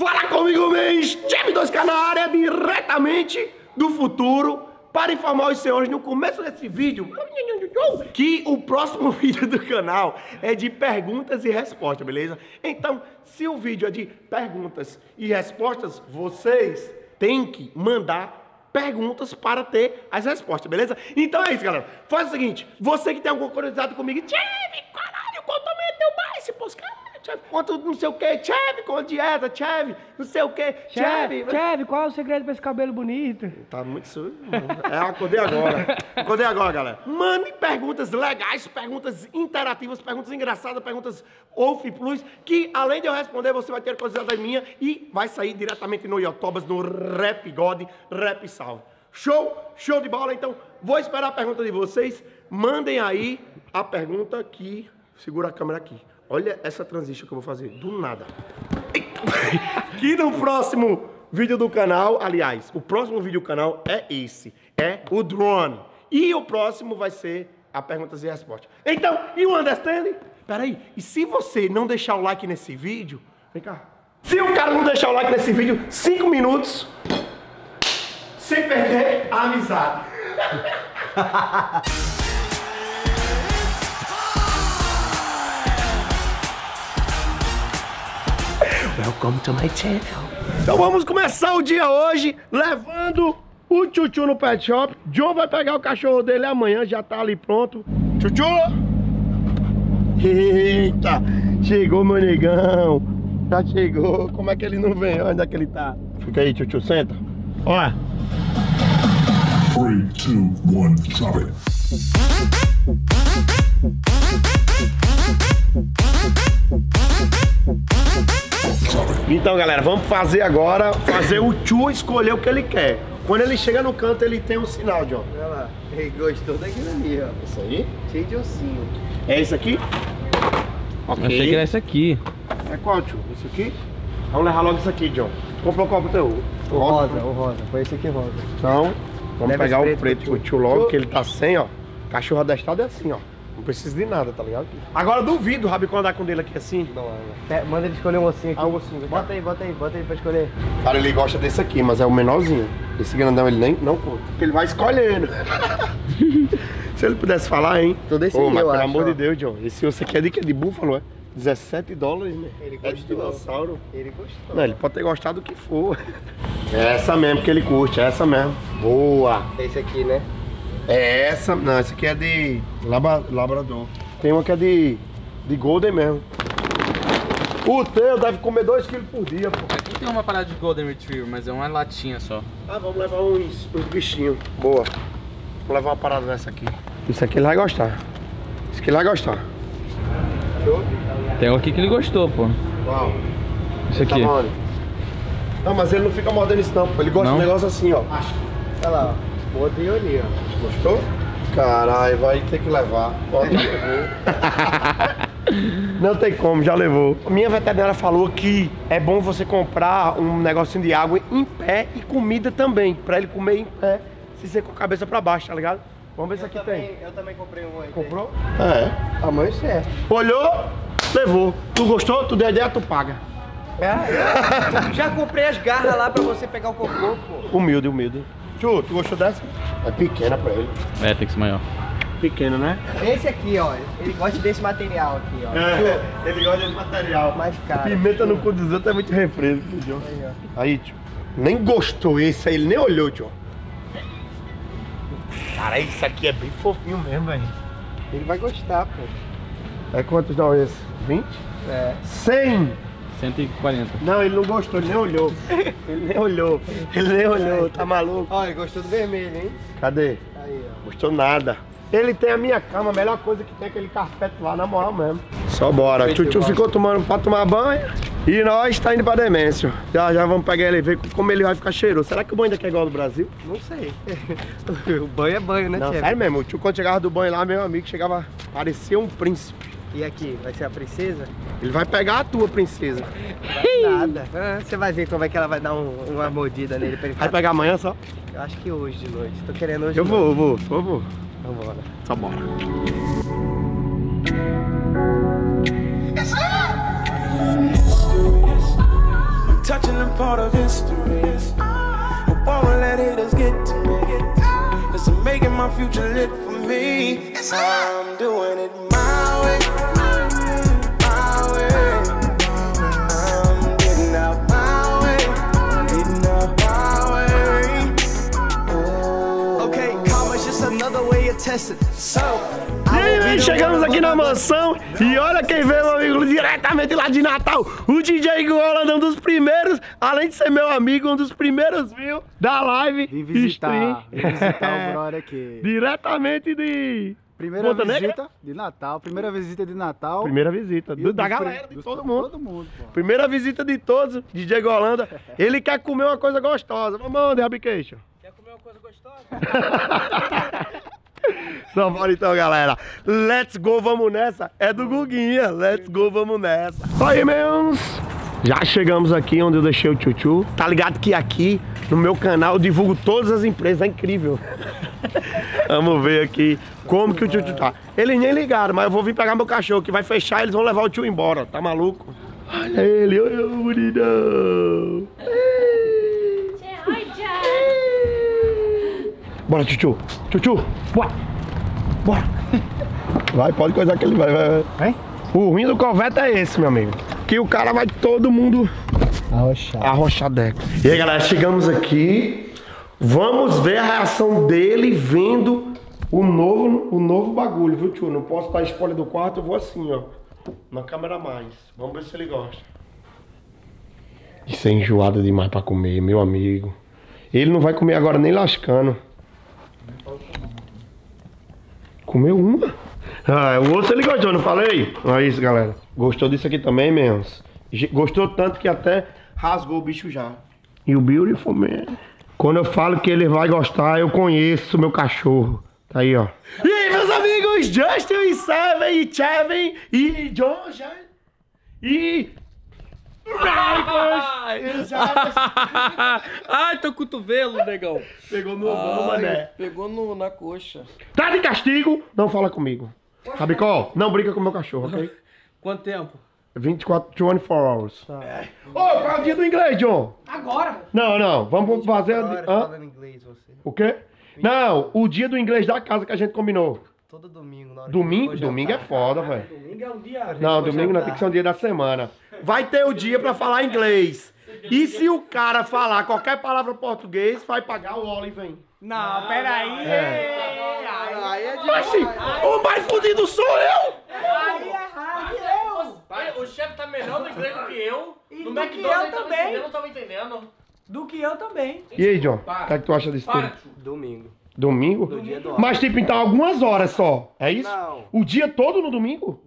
Fala comigo, mês! Chave 2K na área, diretamente do futuro, para informar os senhores no começo desse vídeo que o próximo vídeo do canal é de perguntas e respostas, beleza? Então, se o vídeo é de perguntas e respostas, vocês têm que mandar perguntas para ter as respostas, beleza? Então é isso, galera. Faz o seguinte, você que tem alguma curiosidade comigo, Chave, caralho, quanto teu mais, se pôs, caralho. Chave, quanto não sei o que, Chave, com dieta, Chave, não sei o que, Chave. Cheve, qual é o segredo pra esse cabelo bonito? Tá muito sujo. É, acordei agora. Acordei agora, galera. Mande perguntas legais, perguntas interativas, perguntas engraçadas, perguntas Wolf Plus, que além de eu responder, você vai ter curiosidade minha e vai sair diretamente no Yotobas, no Rap God, Rap Salve. Show? Show de bola? Então, vou esperar a pergunta de vocês. Mandem aí a pergunta que... Segura a câmera aqui. Olha essa transição que eu vou fazer, do nada. Eita. Que no próximo vídeo do canal, aliás, o próximo vídeo do canal é esse, é o drone. E o próximo vai ser a perguntas e respostas. Então, e o understanding? Peraí, e se você não deixar o like nesse vídeo, vem cá. Se o cara não deixar o like nesse vídeo, cinco minutos, sem perder a amizade. Welcome to my channel. Então vamos começar o dia hoje levando o Chuchu no pet shop. John vai pegar o cachorro dele amanhã, já tá ali pronto. Chuchu! Eita! Chegou meu negão! Já chegou. Como é que ele não vem? Onde é que ele tá? Fica aí, Chuchu, senta. Olha. 3, 2, 1, drop it. It. Então, galera, vamos fazer agora, fazer o Chu escolher o que ele quer. Quando ele chega no canto, ele tem um sinal, John. Olha lá, ele gostou daquilo ali, ó. Isso aí? Cheio de ossinho. É esse aqui? Ok. Achei que era esse aqui. É qual, tio? Esse aqui? Vamos levar logo isso aqui, John. Comprou qual pro teu? O rosa, o rosa. Foi esse aqui rosa. Então, vamos Leva pegar esse o preto preto pro pro tio. tio logo, Tio. que ele tá sem, ó. Cachorro adestrado é assim, ó. Não precisa de nada, tá ligado? Agora duvido o Rabicão andar com dele aqui assim. Não, É, manda ele escolher um ossinho aqui. Ah, um ossinho. Bota aí, bota aí, bota aí pra escolher. Cara, ele gosta desse aqui, mas é o menorzinho. Esse grandão ele nem não conta. Ele vai escolhendo. Se ele pudesse falar, hein? Todo esse Ô, aqui, mas eu pelo acho, amor ó. de Deus, John. Esse osso aqui é de quê? De búfalo, é? 17 dólares, né? Ele É de gostou. dinossauro. Ele gostou. Não, ele pode ter gostado do que for. É essa mesmo que ele curte, é essa mesmo. Boa! Esse aqui, né? É essa, não, essa aqui é de laba- labrador. Tem uma que é de, de golden mesmo. O teu deve comer 2 kg por dia, pô. Aqui tem uma parada de Golden Retriever, mas é uma latinha só. Ah, vamos levar uns, uns bichinhos. Boa. Vou levar uma parada dessa aqui. Isso aqui ele vai gostar. Isso aqui ele vai gostar. Tem um aqui que ele gostou, pô. Uau. Esse Tá aqui. bom. Não, mas ele não fica mordendo isso não, pô. Ele gosta Não? de um negócio assim, ó. Olha lá, ó. Botei ali, ó. Gostou? Caralho, vai ter que levar. Já levou. Não tem como, já levou. A minha veterinária falou que é bom você comprar um negocinho de água em pé e comida também, pra ele comer em pé, se ser com a cabeça pra baixo, tá ligado? Vamos ver se aqui tem. eu também comprei um aí. Comprou? É. Tamanho certo. Olhou, levou. Tu gostou? Tu deu a ideia, tu paga. É, já comprei as garras lá pra você pegar o cocô, pô. Humilde, humilde. Tio, tu gostou dessa? É pequena pra ele. É, tem que ser maior. Pequena, né? Esse aqui, ó, ele gosta desse material aqui, ó. É, ele gosta de material. Mais caro. Pimenta no cu dos outros é muito refresco, tio. Aí, tio. Nem gostou esse aí, ele nem olhou, tio. Cara, isso aqui é bem fofinho mesmo, velho. Ele vai gostar, pô. É quantos dá esse? 20? É. 100! 140. Não, ele não gostou, ele nem olhou. Ele nem olhou. Ele nem olhou, tá maluco? Ó, ele gostou do vermelho, hein? Cadê? Aí, ó. Gostou nada. Ele tem a minha cama, a melhor coisa que tem aquele carpete lá, na moral mesmo. Só bora. Tchutchu ficou tomando pra tomar banho. E nós tá indo pra demência. Já já vamos pegar ele e ver como ele vai ficar cheiroso. Será que o banho daqui é igual ao do Brasil? Não sei. o banho é banho, né, Não, sério mesmo. O tio quando chegava do banho lá, meu amigo, chegava, parecia um príncipe. E aqui, vai ser a princesa? Ele vai pegar a tua princesa. Nada. Ah, Você vai ver como é que ela vai dar um- uma mordida nele pra ele Vai pegar amanhã só? Eu acho que hoje de noite. Tô querendo hoje Eu vou, eu vou, eu vou. Vambora. Só bora. touching a part of history. I won't let haters get to me. Cause I'm making my future lit for me. I'm doing it Velho, chegamos aqui na mansão e olha quem veio, meu amigo, diretamente lá de Natal. O DJ Gola, um dos primeiros, além de ser meu amigo, um dos primeiros, viu, da live. Vim visitar, stream. vim visitar o brother aqui. Diretamente de... Primeira Ponta Negra? visita de Natal, primeira visita de Natal. Primeira visita, do- da galera, de dos- todo mundo. Todo mundo, pô. Primeira visita de todos, DJ Golanda. Ele quer comer uma coisa gostosa. Vamos onde, Rabication? quer comer uma coisa gostosa? Só bora então, galera. Let's go, vamos nessa. É do Guguinha. Let's go, vamos nessa. Aí, meus. Já chegamos aqui onde eu deixei o Chuchu. Tá ligado que aqui no meu canal eu divulgo todas as empresas. É incrível. vamos ver aqui como que o Chuchu tá. Eles nem ligaram, mas eu vou vir pegar meu cachorro que vai fechar e eles vão levar o tio embora. Tá maluco? Olha ele, olha o bonitão. Bora, Chuchu. Chuchu, bora. Bora. Vai, pode coisar que ele vai, vai, vai. Vem. O ruim do Corvette é esse, meu amigo. Que o cara vai todo mundo Arrochado. arrochadeco. E aí, galera, chegamos aqui. Vamos ver a reação dele vendo o novo, o novo bagulho, viu, tio? Não posso dar spoiler do quarto, eu vou assim, ó. Na câmera mais. Vamos ver se ele gosta. Isso é enjoado demais pra comer, meu amigo. Ele não vai comer agora nem lascando. Comeu uma? Ah, o outro ele gostou, não falei? Olha isso, galera. Gostou disso aqui também, menos. Gostou tanto que até rasgou o bicho já. E o Beautiful Man. Quando eu falo que ele vai gostar, eu conheço meu cachorro. Tá aí, ó. E aí, meus amigos, Justin e Seven e Chevin e John e... Ai, teu cotovelo, negão. Pegou no mané. Pegou no, na coxa. Tá de castigo, não fala comigo. Rabicó, não brinca com meu cachorro, ok? Quanto tempo? 24, 24 hours. Ô, qual é o dia do inglês, John? Agora! Não, não, vamos fazer... Agora, Hã? falando inglês, você. O quê? Não, o dia do inglês da casa que a gente combinou. Todo domingo, na hora Domingo? Domingo é foda, velho. Domingo é um dia. Não, domingo não tem que ser um dia da semana. Vai ter o dia pra falar inglês. E se o cara falar qualquer palavra português, vai pagar o Olive, hein? Não, peraí. É. Aí é de Mas sim, o mais fudido sou eu! Aí é errado, eu. Pai, o chefe tá melhor no inglês do que eu. E no do McDonald's que eu tava também. eu não tava entendendo. Do que eu também. E aí, John? O que, é que tu acha disso Para, tudo? Domingo. Domingo? dia do Mas tipo, então algumas horas só. É isso? Não. O dia todo no domingo?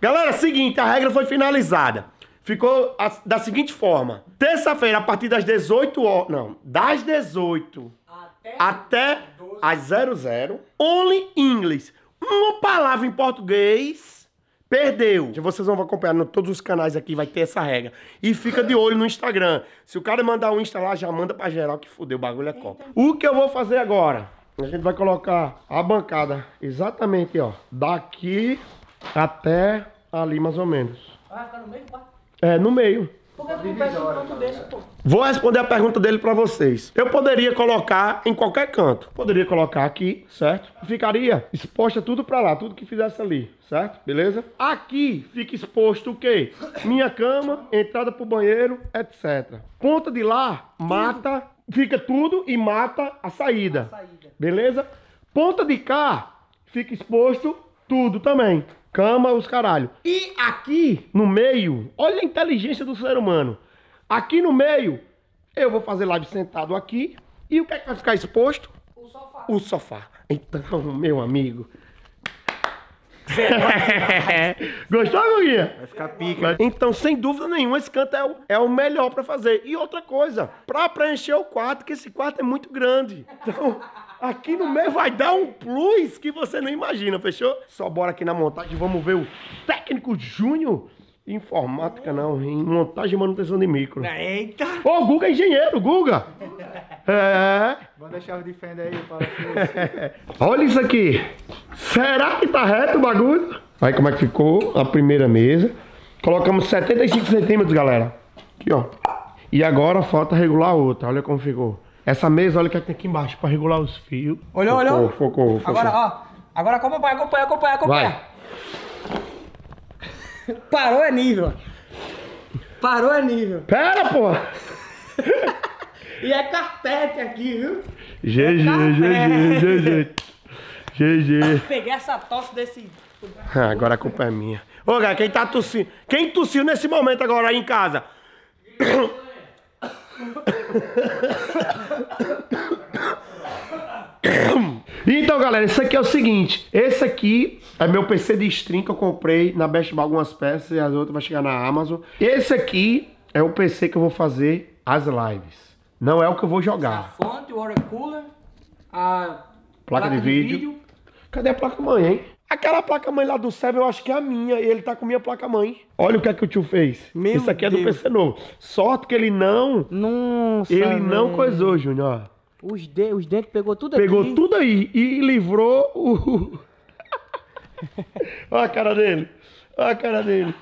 Galera, seguinte, a regra foi finalizada. Ficou a- da seguinte forma: terça-feira, a partir das 18 horas. Não, das 18 até, as 00, only English. Uma palavra em português, perdeu. Vocês vão acompanhar em todos os canais aqui, vai ter essa regra. E fica de olho no Instagram. Se o cara mandar um Insta lá, já manda pra geral que fudeu, o bagulho é copa. O que eu vou fazer agora? A gente vai colocar a bancada exatamente, ó, daqui até ali mais ou menos. Vai ficar no meio do quarto? É, no meio. Por que tu não pega um canto desse, pô? Vou responder a pergunta dele pra vocês. Eu poderia colocar em qualquer canto. Poderia colocar aqui, certo? Ficaria exposta tudo pra lá, tudo que fizesse ali, certo? Beleza? Aqui fica exposto o quê? Minha cama, entrada pro banheiro, etc. Ponta de lá, mata, fica tudo e mata a saída. Beleza? Ponta de cá, fica exposto tudo também. Cama, os caralho. E aqui no meio, olha a inteligência do ser humano. Aqui no meio, eu vou fazer live sentado aqui. E o que é que vai ficar exposto? O sofá. O sofá. Então, meu amigo. Gostou, Guguinha? Vai ficar pica. Então, sem dúvida nenhuma, esse canto é o, é o melhor pra fazer. E outra coisa, pra preencher o quarto, que esse quarto é muito grande. Então, aqui no meio vai dar um plus que você não imagina, fechou? Só bora aqui na montagem, vamos ver o técnico Júnior. Informática não, em montagem e manutenção de micro. Eita! Ô, Guga é engenheiro, Guga! É. Manda a chave de fenda aí para Olha isso aqui. Será que tá reto o bagulho? Aí como é que ficou a primeira mesa. Colocamos 75 centímetros, galera. Aqui, ó. E agora falta regular a outra. Olha como ficou. Essa mesa, olha o que é que tem aqui embaixo pra regular os fios. Olhou, focou, olhou? Focou, focou. Agora, ó. Agora acompanha, acompanha, acompanha, acompanha. Parou é nível. Parou é nível. Pera, porra! E é carpete aqui, viu? GG, GG, GG. GG. Peguei essa tosse desse. Ah, Agora a culpa é minha. Ô, cara, quem tá tossindo? Quem tossiu nesse momento agora aí em casa? Então, galera, esse aqui é o seguinte. Esse aqui é meu PC de stream que eu comprei na Best Buy algumas peças e as outras vai chegar na Amazon. Esse aqui é o PC que eu vou fazer as lives. Não é o que eu vou jogar. Fonte, o water cooler, a Placa de vídeo. Cadê a placa-mãe, hein? Aquela placa-mãe lá do Seven eu acho que é a minha. E ele tá com minha placa-mãe. Olha o que é que o tio fez. Meu Isso aqui é do Deus. PC novo. Sorte que ele não... Nossa. Ele não velho. coisou, Júnior. Os, de, os dentes pegou tudo Pegou aqui. tudo aí e livrou o... Olha a cara dele. Olha a cara dele.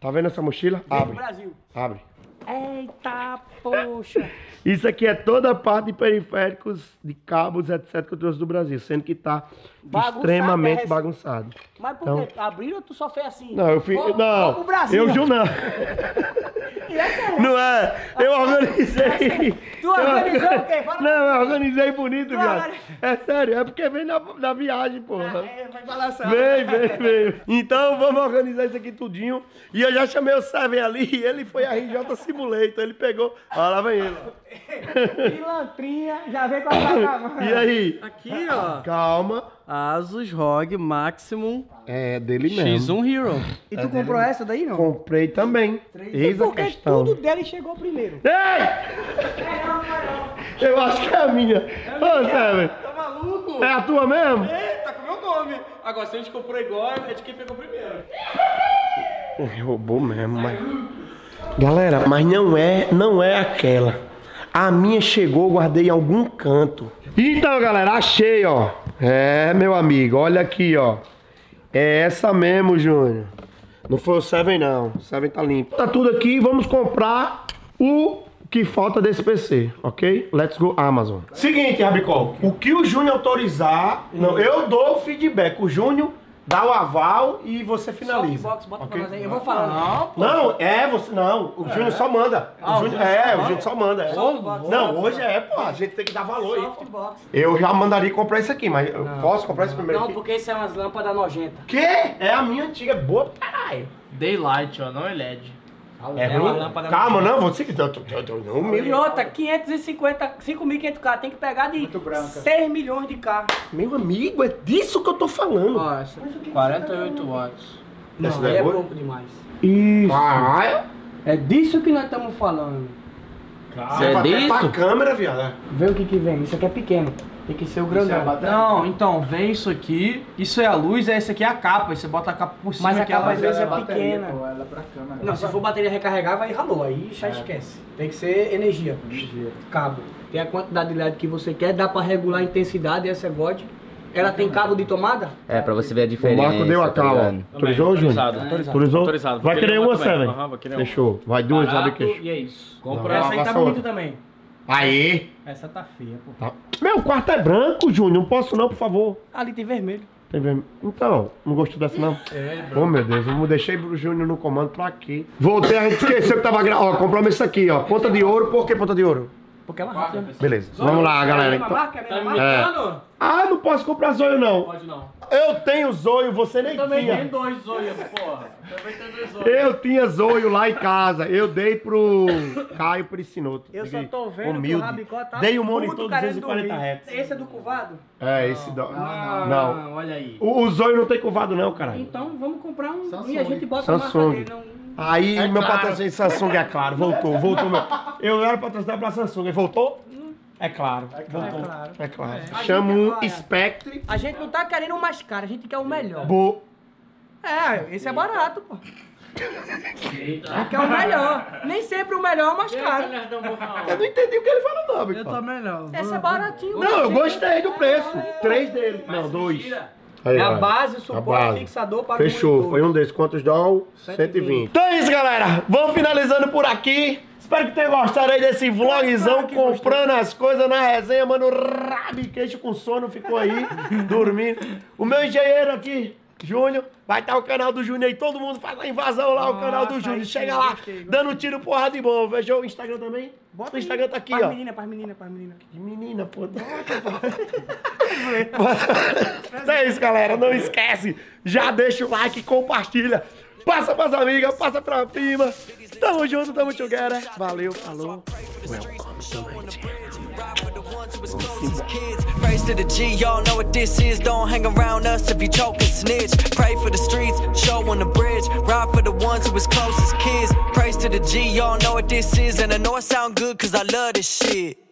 Tá vendo essa mochila? Abre. Brasil. Abre. Eita, poxa. Isso aqui é toda a parte de periféricos, de cabos, etc. que eu trouxe do Brasil. Sendo que tá Bagunçado, extremamente é. bagunçado. Mas por Então- quê? Abriram ou tu só fez assim? Não, eu fiz. Vamos- Não, vamos Brasil. eu Ju não. E essa- Não é? Eu organizei. Tu organizou Eu- o quê? Fala Não, eu organizei bonito, organi- É sério, é porque vem na, na viagem, porra. É, vai balançar. Vem, vem, vem. Então vamos organizar isso aqui tudinho. E eu já chamei o Seven ali e ele foi a RJ Simulator. Ele pegou. Olha lá vem ele. Pilantrinha, já vem com a placa E aí? Aqui, ó. Calma. Asus ROG Maximum É dele mesmo. X1 Hero. E tu comprou essa daí, não? Comprei também. Eis a Porque questão. tudo dele chegou primeiro. Ei! Eu acho que é a minha. Ô, Seven. Tá maluco? É a tua mesmo? É, tá com meu nome. Agora, se a gente comprou igual, é de quem pegou primeiro. Roubou mesmo, mas. Galera, mas não é, não é aquela. A minha chegou, guardei em algum canto. Então, galera, achei, ó. É, meu amigo, olha aqui, ó. É essa mesmo, Júnior. Não foi o Seven, não. O Seven tá limpo. Tá tudo aqui, vamos comprar o que falta desse PC, ok? Let's go Amazon. Seguinte, Rabicol. O que o Júnior autorizar, não, eu dou o feedback. O Júnior dá o aval e você finaliza. Softbox, bota ok? pra nós aí. Eu vou falando. Não, é você. Não, o Júnior só manda. O Júnior, é, o Júnior só manda. é. Não, hoje é, pô. A gente tem que dar valor aí. Softbox. Eu já mandaria comprar isso aqui, mas eu posso comprar esse primeiro Não, aqui? porque isso é umas lâmpadas nojentas. Que? É a minha antiga, é boa pra caralho. Daylight, ó, não é LED. É uma ruim? Calma, não, você que. eu tô- eu tô- Não, E meu, outra, 550, 5.500 K, tem que pegar de 6 milhões de K. meu amigo, é disso que eu tô falando. Ó, essa 48 watts. Essa Não, daí aí é é pouco demais. Isso. Ah, É disso que nós estamos falando. você vai até pra câmera, viado. Vê o que que vem. Isso aqui é pequeno. Tem que ser o grandão. Não, então, vem isso aqui. Isso é a luz, esse aqui é a capa. Aí você bota a capa por cima Mas a capa às vezes é bateria, pequena. pô, ela é pra câmera. Não, se for bateria recarregar, vai ralou. Aí já esquece. Tem que ser energia. Cabo. Tem a quantidade de LED que você quer, dá pra regular a intensidade, essa é God. Ela tem cabo de tomada? É, pra você ver a O diferença. Marco deu a tá cal, ó. ligado? Autorizou, Júnior? Autorizado. Autorizou? Autorizado. Vai querer uma. Seven? Fechou. Vai duas já de queixo. E é isso. Compra Essa aí tá bonita também. Aí. Essa tá feia, pô. Tá. Meu quarto é branco, Júnior. Não posso não, por favor. Ali tem vermelho. Tem vermelho. Então, não gostou dessa não? É, Oh, meu Deus, eu deixei o Júnior no comando pra quê? Voltei, a gente esqueceu que tava gravando. Ó, compramos isso aqui, ó. Ponta de ouro. Por que ponta de ouro? Porque ela rápida. Beleza. Vamos lá, galera. É a mesma Então... marca? É a Tá mesma me marca? imitando? Ah, não posso comprar zoio, não. Pode não. Eu tenho zoio, você nem Também tinha. tem dois zoios, porra. Também tem dois zoios. Eu tinha zoio lá em casa. Eu dei pro Caio Priscinoto. Eu só tô vendo que o Humilde. Rabicó tá Dei o puto monitor querendo 240 dormir. Hz. Esse é do curvado? É, esse... do- Ah, Não. olha aí. O, o zoio não tem curvado, não, caralho. Então vamos comprar um Samsung. e a gente bota a Samsung. marca dele. Não... Aí É meu claro. patrocínio Samsung é claro, voltou, voltou. Meu. Eu era patrocinado pela Samsung, ele voltou? É claro, voltou. claro. É claro. A Chama um agora- Spectre A gente não tá querendo o mais caro, a gente quer o melhor. Bo. É, esse é barato, pô. A gente quer o melhor. Nem sempre o melhor é o mais caro. Eu não entendi o que ele falou, não, Eu também não. Esse é baratinho. Não, eu gostei do preço. Três dele. Não, dois. Aí, É a base, o A suporte, base. fixador para Fechou, foi um desses. Quantos dólar? 120. 120. Então é isso, galera. Vamos finalizando por aqui. Espero que tenham gostado aí desse vlogzão comprando as coisas na resenha, mano. Rabi queixo com sono ficou aí dormindo. O meu engenheiro aqui, Júnior, vai estar o canal do Júnior aí. Todo mundo faz a invasão lá, o canal do Júnior. Chega lá, gostei, gostei. dando tiro porra de bom. Fechou o Instagram também? o Instagram tá aqui, pras ó. menina, pras menina, pras menina. Que menina, pô. Então é isso, galera. Não esquece. Já deixa o like, compartilha. Passa pras amigas, passa pra prima. Tamo junto, tamo together. Valeu, falou. Praise to the G, y'all know what this is. Don't hang around us if you choke and snitch. Pray for the streets, show on the bridge. Ride for the ones who was close as kids. Praise to the G, y'all know what this is. And I know it sound good cause I love this shit.